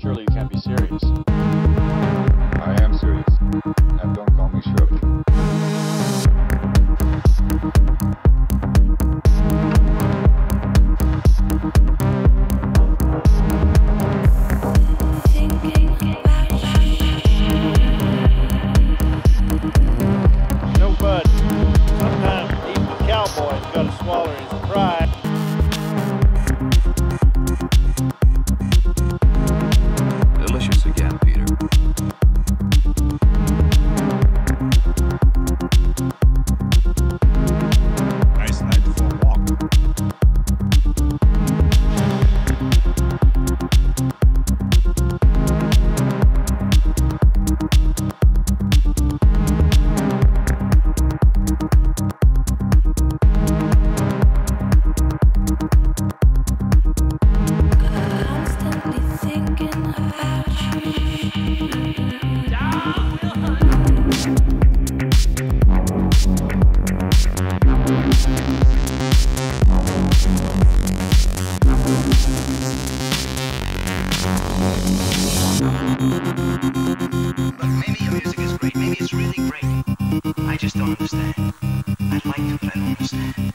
Surely you can't be serious. Cowboy's gotta swallow Look, maybe your music is great, maybe it's really great. I just don't understand. I'd like to, but I don't understand.